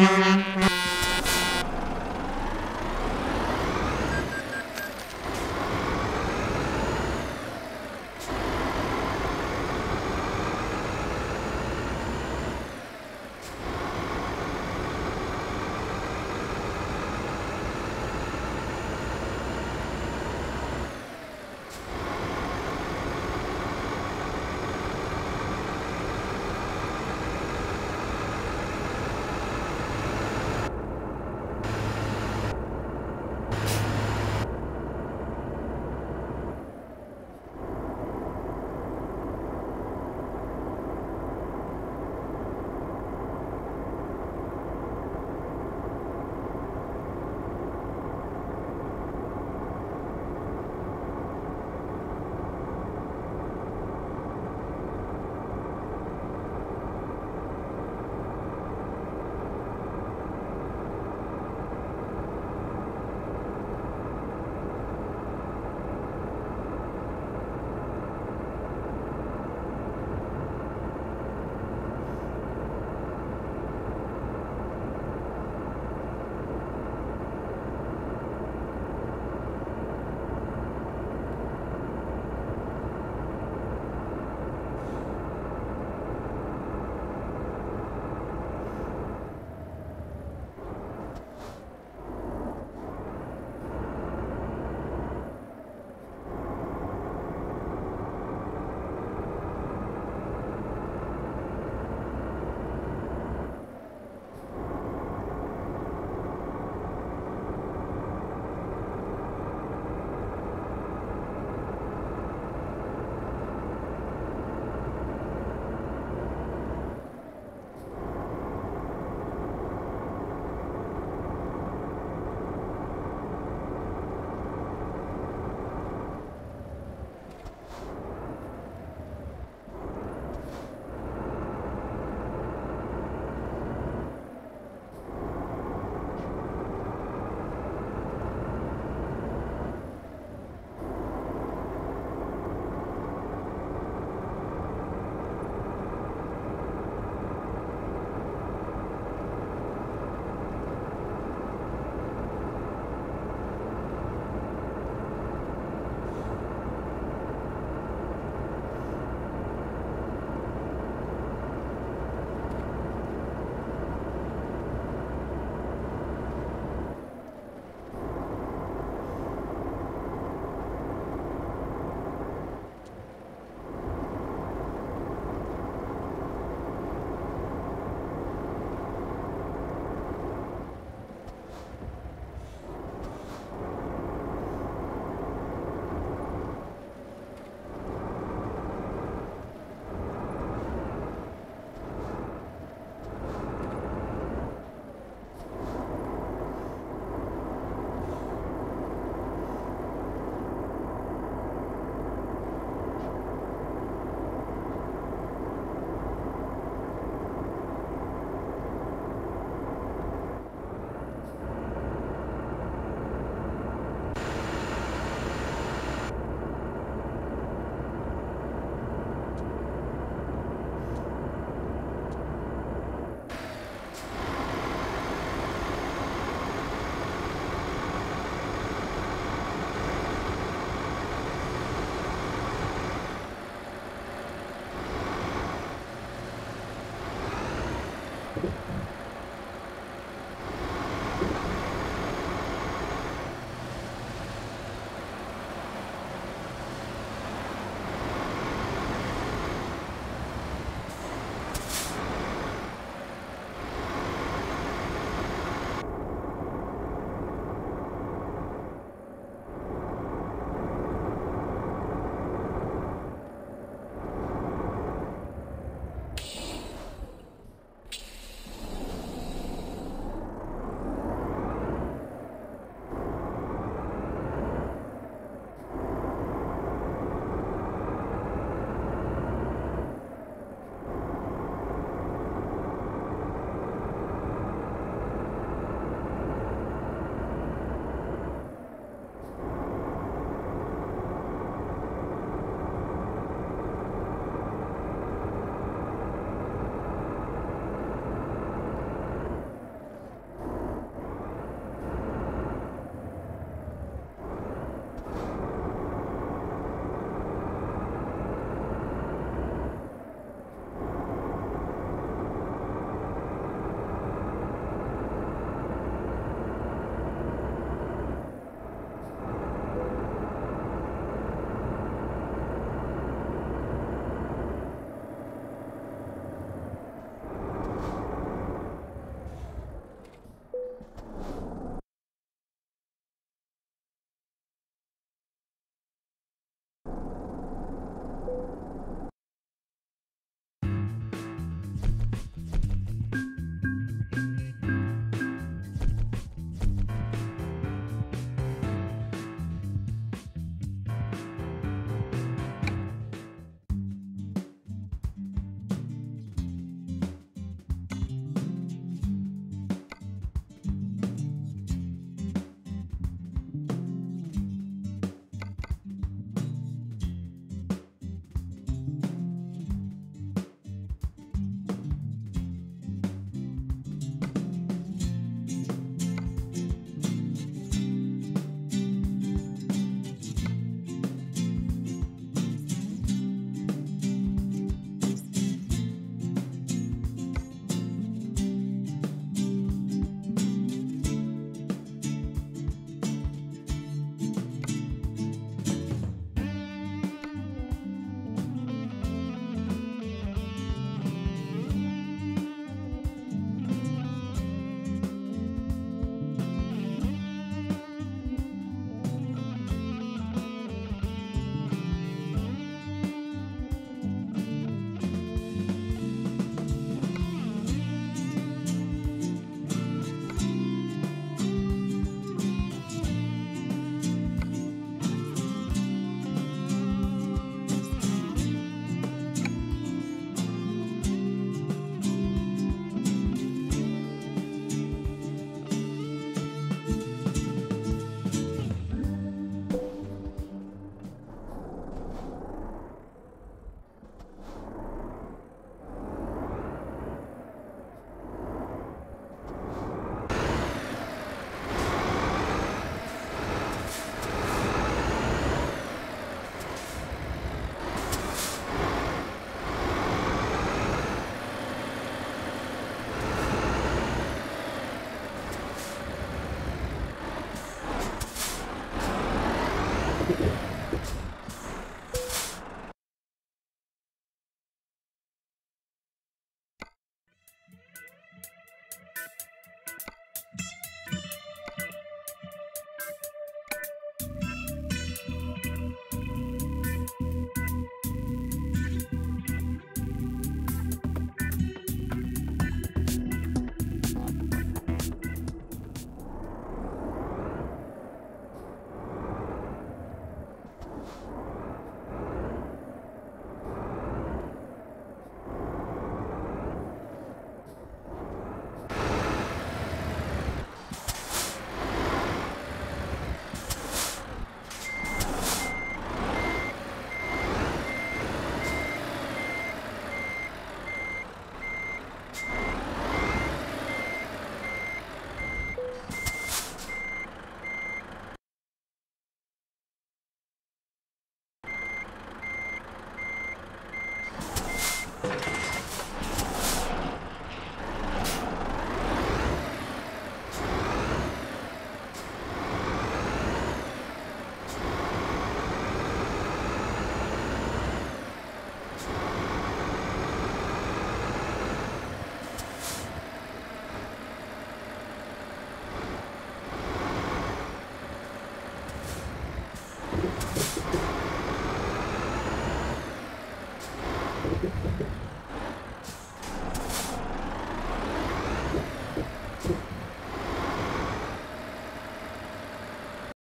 Mm-hmm.